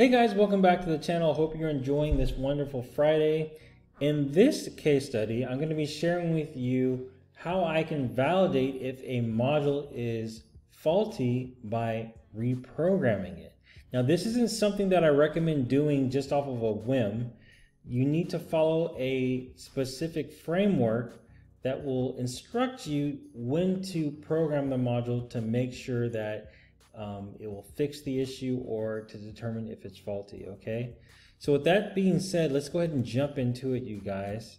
Hey guys, welcome back to the channel. Hope you're enjoying this wonderful Friday. In this case study, I'm going to be sharing with you how I can validate if a module is faulty by reprogramming it. Now, this isn't something that I recommend doing just off of a whim. You need to follow a specific framework that will instruct you when to program the module to make sure that um, it will fix the issue or to determine if it's faulty, okay? So with that being said, let's go ahead and jump into it, you guys.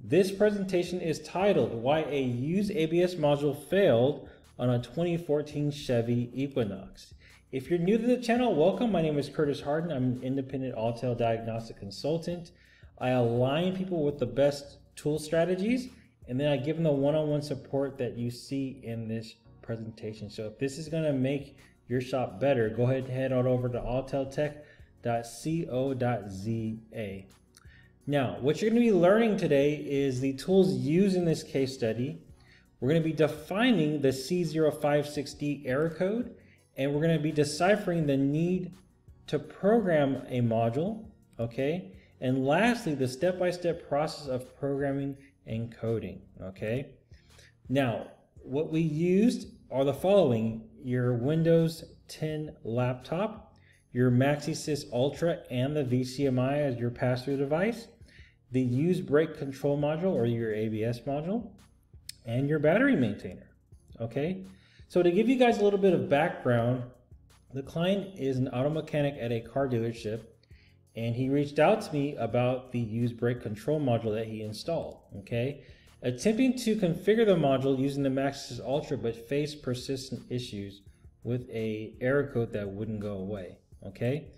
This presentation is titled Why a Used ABS Module Failed on a 2014 Chevy Equinox. If you're new to the channel, welcome. My name is Curtis Harden. I'm an independent Autel diagnostic consultant. I align people with the best tool strategies, and then I give them the one-on-one support that you see in this presentation. So if this is going to make your shop better, go ahead and head on over to auteltech.co.za. Now, what you're going to be learning today is the tools used in this case study. We're going to be defining the C056D error code, and we're going to be deciphering the need to program a module, okay? And lastly, the step-by-step -step process of programming and coding, okay? Now, what we used are the following your Windows 10 laptop, your MaxiSys Ultra, and the VCMI as your pass-through device, the use brake control module or your ABS module, and your battery maintainer. Okay, so to give you guys a little bit of background, the client is an auto mechanic at a car dealership, and he reached out to me about the use brake control module that he installed. Okay, attempting to configure the module using the MaxiSys Ultra but faced persistent issues with a error code that wouldn't go away. Okay,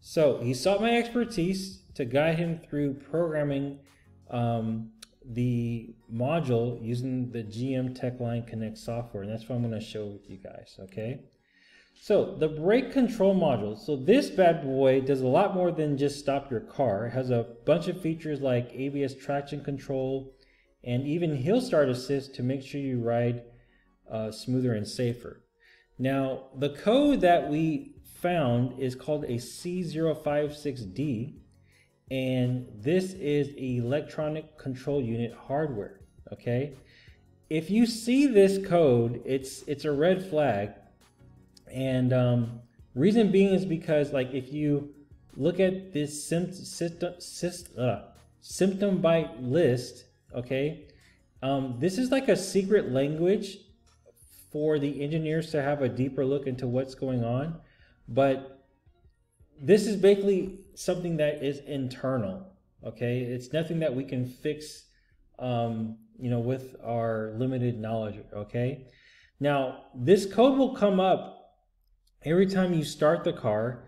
so he sought my expertise to guide him through programming um, the module using the GM TechLine Connect software, and that's what I'm going to show with you guys. Okay. So the brake control module. So this bad boy does a lot more than just stop your car. It has a bunch of features like ABS traction control, and even hill start assist to make sure you ride uh, smoother and safer. Now, the code that we found is called a C056D, and this is electronic control unit hardware, okay? If you see this code, it's, it's a red flag, and um, reason being is because like if you look at this symptom, system, uh, symptom byte list, okay? Um, this is like a secret language for the engineers to have a deeper look into what's going on, but this is basically something that is internal, okay? It's nothing that we can fix, um, you know, with our limited knowledge, okay? Now, this code will come up every time you start the car,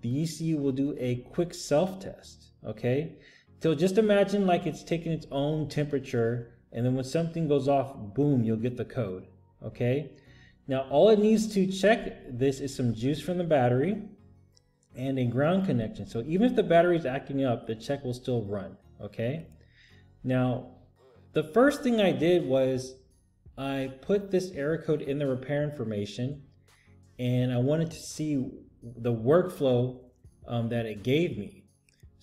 the ECU will do a quick self-test, okay? So just imagine like it's taking its own temperature and then when something goes off, boom, you'll get the code, okay? Now all it needs to check this is some juice from the battery and a ground connection. So even if the battery is acting up, the check will still run, okay? Now, the first thing I did was I put this error code in the repair information and I wanted to see the workflow um, that it gave me.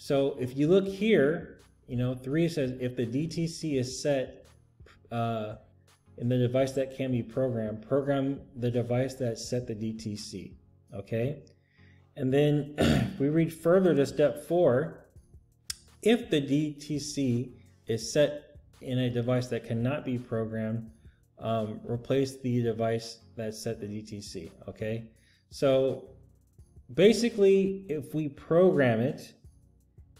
So if you look here, you know, three says if the DTC is set uh, in the device that can be programmed, program the device that set the DTC. Okay. And then we read further to step four, if the DTC is set in a device that cannot be programmed, um, replace the device that set the DTC. Okay. So basically, if we program it,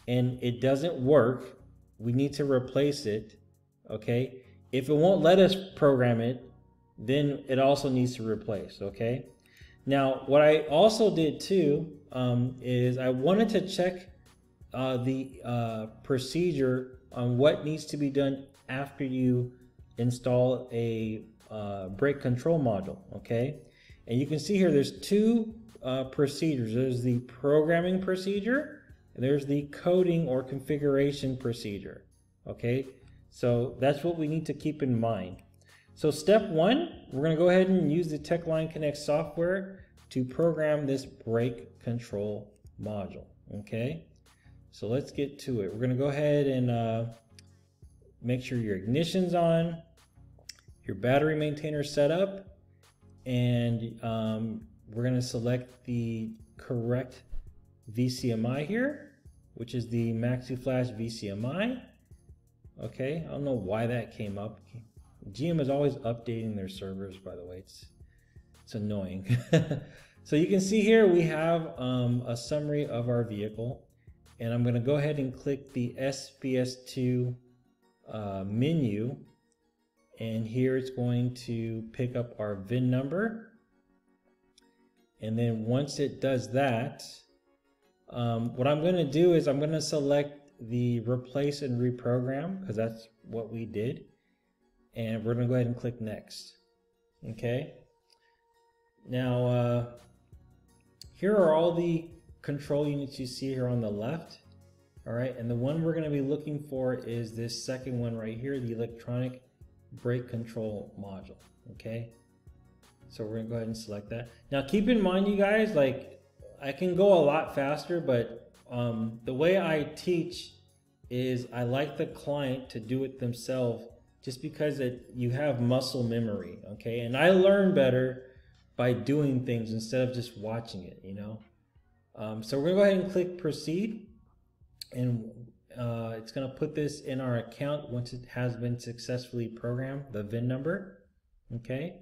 and it doesn't work, we need to replace it. Okay. If it won't let us program it, then it also needs to replace. Okay. Now, what I also did too um, is I wanted to check uh, the uh, procedure on what needs to be done after you install a uh, brake control module. Okay. And you can see here there's two uh, procedures. There's the programming procedure there's the coding or configuration procedure. Okay, so that's what we need to keep in mind. So step one, we're going to go ahead and use the TechLine Connect software to program this brake control module. Okay, so let's get to it. We're gonna go ahead and uh, make sure your ignition's on, your battery maintainer set up, and um, we're gonna select the correct VCMI here, which is the MaxiFlash VCMI. Okay, I don't know why that came up. GM is always updating their servers, by the way. It's, it's annoying. so you can see here we have um, a summary of our vehicle. And I'm going to go ahead and click the SPS2 uh, menu. And here it's going to pick up our VIN number. And then once it does that, um, what I'm going to do is I'm going to select the replace and reprogram because that's what we did. And we're going to go ahead and click next. Okay. Now, uh, here are all the control units you see here on the left. All right, and the one we're going to be looking for is this second one right here, the electronic brake control module. Okay, so we're going to go ahead and select that. Now, keep in mind, you guys, like I can go a lot faster, but um, the way I teach is I like the client to do it themselves just because it, you have muscle memory, okay? And I learn better by doing things instead of just watching it, you know? Um, so we're gonna go ahead and click proceed and uh, it's gonna put this in our account once it has been successfully programmed, the VIN number, okay?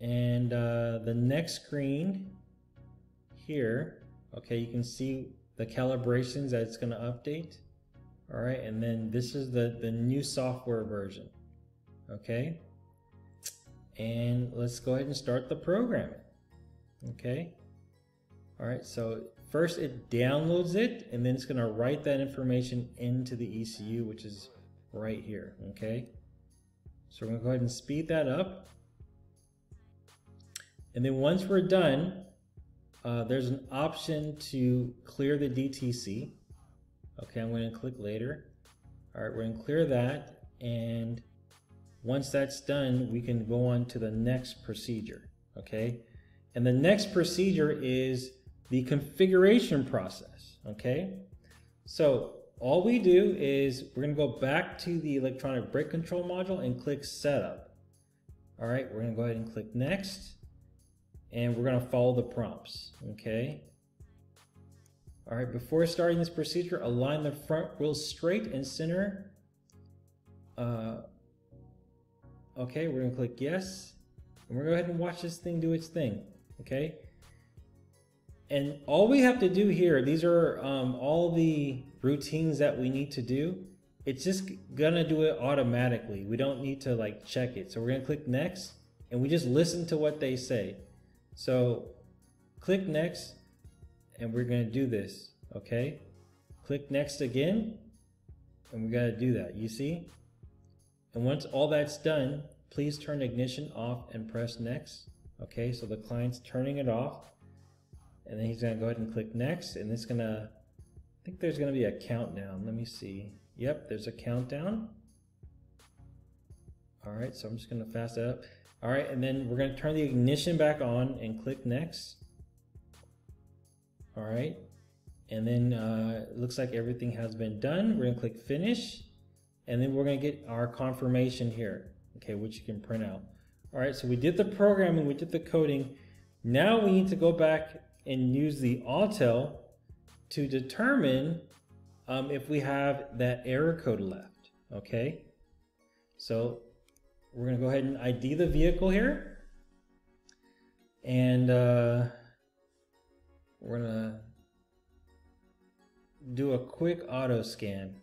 And uh, the next screen here, okay, you can see the calibrations that it's gonna update. All right, and then this is the, the new software version, okay? And let's go ahead and start the programming, okay? All right, so first it downloads it, and then it's gonna write that information into the ECU, which is right here, okay? So we're gonna go ahead and speed that up. And then once we're done, uh, there's an option to clear the DTC. Okay, I'm going to click later. All right, we're going to clear that. And once that's done, we can go on to the next procedure. Okay, and the next procedure is the configuration process. Okay, so all we do is we're going to go back to the electronic brake control module and click setup. All right, we're going to go ahead and click next and we're to follow the prompts. Okay. All right, before starting this procedure, align the front wheel straight and center. Uh, okay, we're gonna click yes. And we're gonna go ahead and watch this thing do its thing, okay? And all we have to do here, these are um, all the routines that we need to do. It's just gonna do it automatically. We don't need to like check it. So we're gonna click next and we just listen to what they say. So click next and we're going to do this, okay? Click next again, and we got to do that, you see? And once all that's done, please turn ignition off and press next. Okay, so the client's turning it off. And then he's gonna go ahead and click next, and it's gonna, I think there's gonna be a countdown. Let me see. Yep, there's a countdown. All right, so I'm just gonna fast that up. All right, and then we're gonna turn the ignition back on and click next. All right. And then uh, it looks like everything has been done. We're gonna click finish. And then we're gonna get our confirmation here, okay, which you can print out. All right, so we did the programming, we did the coding. Now we need to go back and use the Autel to determine um, if we have that error code left, okay? So we're gonna go ahead and ID the vehicle here. And uh, we're gonna do a quick auto scan.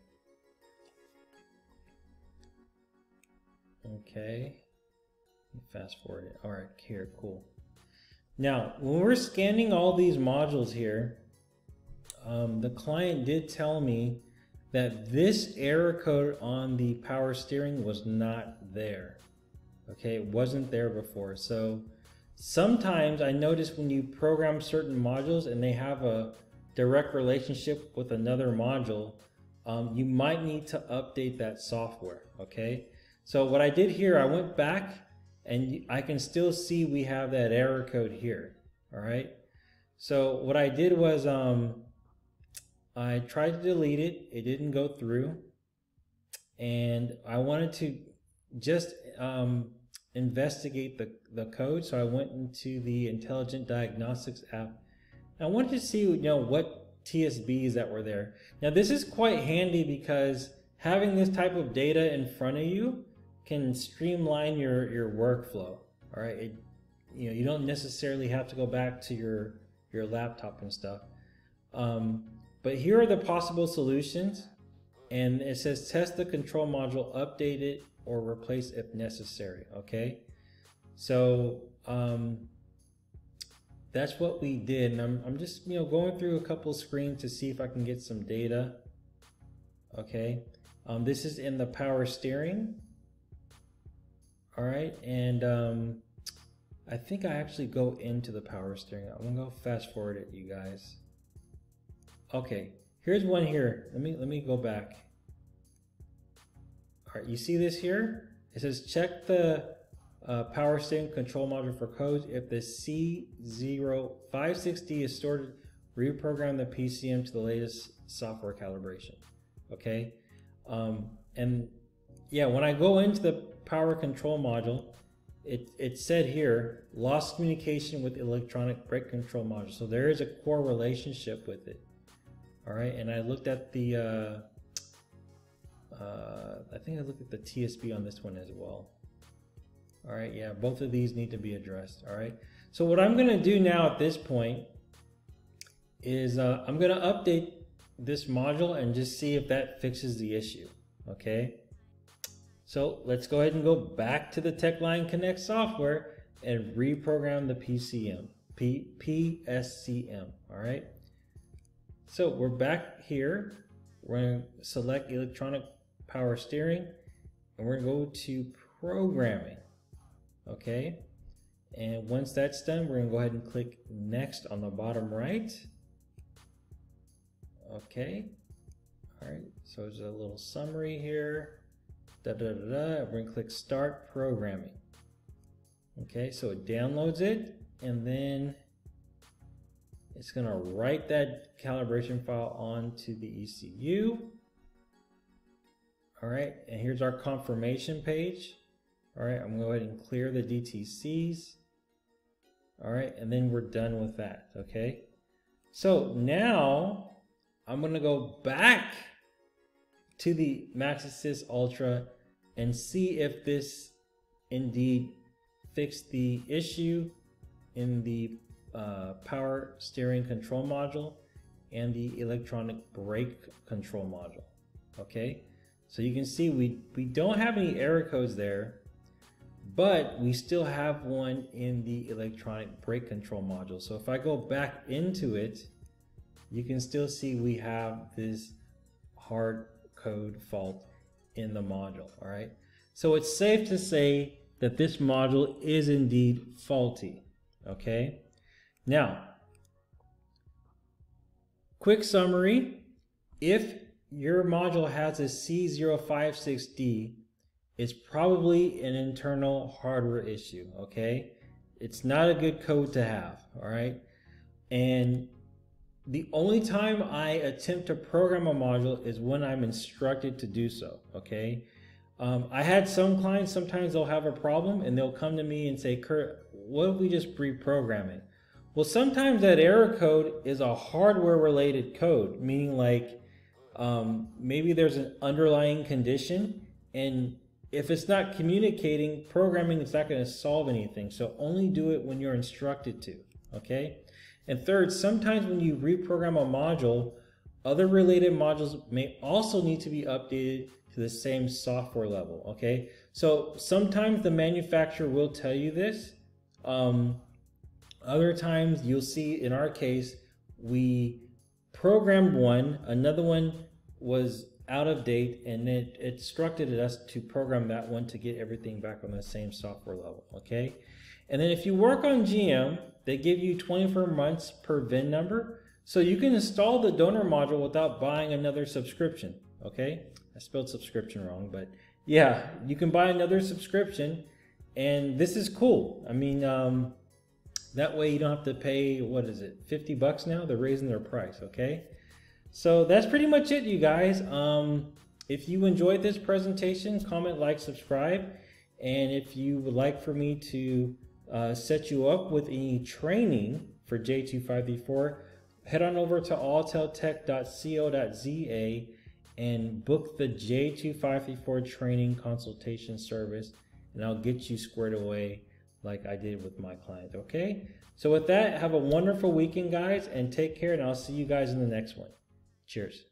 Okay. Fast forward it. All right, here, cool. Now, when we're scanning all these modules here, um, the client did tell me that this error code on the power steering was not there. Okay, it wasn't there before. So Sometimes I notice when you program certain modules and they have a direct relationship with another module, um, you might need to update that software, okay? So what I did here, I went back and I can still see we have that error code here, all right? So what I did was um, I tried to delete it. It didn't go through. And I wanted to just um, investigate the, the code. So I went into the Intelligent Diagnostics app. I wanted to see you know what TSBs that were there. Now this is quite handy because having this type of data in front of you can streamline your, your workflow. All right. It, you know, you don't necessarily have to go back to your, your laptop and stuff. Um, but here are the possible solutions. And it says test the control module, update it, or replace if necessary. Okay. So um, that's what we did. And I'm, I'm just, you know, going through a couple screens to see if I can get some data. Okay. Um, this is in the power steering. All right. And um, I think I actually go into the power steering. I'm gonna go fast forward it, you guys. Okay, here's one here. Let me let me go back. All right, you see this here? It says check the uh, power steering control module for codes. If the C0560 is stored, reprogram the PCM to the latest software calibration. Okay, um, and yeah, when I go into the power control module, it, it said here, lost communication with electronic brake control module. So there is a core relationship with it. All right, and I looked at the, uh, uh, I think I looked at the TSB on this one as well. All right, yeah, both of these need to be addressed. All right, so what I'm gonna do now at this point is uh, I'm gonna update this module and just see if that fixes the issue, okay? So let's go ahead and go back to the TechLine Connect software and reprogram the PCM, P, PSCM, all right? So we're back here. We're gonna select electronic power steering and we're gonna go to programming, okay? And once that's done, we're gonna go ahead and click next on the bottom right. Okay, all right, so there's a little summary here da da da da. We're gonna click start programming. Okay, so it downloads it and then it's gonna write that calibration file onto the ECU. All right, and here's our confirmation page. All right, I'm gonna go ahead and clear the DTCs. All right, and then we're done with that, okay? So now I'm gonna go back to the MaxiSys Ultra and see if this indeed fixed the issue in the uh, power steering control module and the electronic brake control module. Okay, so you can see we, we don't have any error codes there, but we still have one in the electronic brake control module. So if I go back into it, you can still see we have this hard code fault in the module, all right? So it's safe to say that this module is indeed faulty, okay? Now, quick summary, if your module has a C056D, it's probably an internal hardware issue, okay? It's not a good code to have, all right? And the only time I attempt to program a module is when I'm instructed to do so, okay? Um, I had some clients, sometimes they'll have a problem and they'll come to me and say, Kurt, what if we just reprogram it? Well, sometimes that error code is a hardware related code, meaning like um, maybe there's an underlying condition and if it's not communicating, programming is not going to solve anything. So only do it when you're instructed to, okay? And third, sometimes when you reprogram a module, other related modules may also need to be updated to the same software level, okay? So sometimes the manufacturer will tell you this. Um, other times you'll see in our case, we programmed one, another one was out of date and it, instructed us to program that one to get everything back on the same software level, okay? And then if you work on GM, they give you 24 months per VIN number. So you can install the donor module without buying another subscription. Okay. I spelled subscription wrong, but yeah, you can buy another subscription and this is cool. I mean, um, That way you don't have to pay, what is it, 50 bucks now? They're raising their price, okay? So that's pretty much it, you guys. Um, if you enjoyed this presentation, comment, like, subscribe. And if you would like for me to uh, set you up with any training for J2534, head on over to auteltech.co.za and book the J2534 training consultation service, and I'll get you squared away like I did with my client. Okay? So, with that, have a wonderful weekend, guys, and take care, and I'll see you guys in the next one. Cheers.